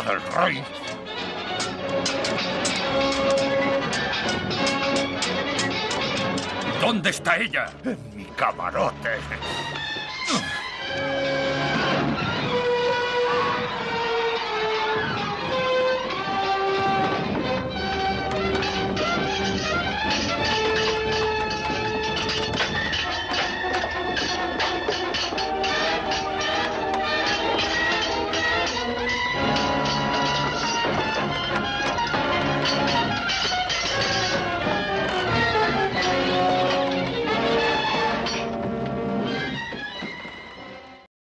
del rey. ¿Dónde está ella? En mi camarote.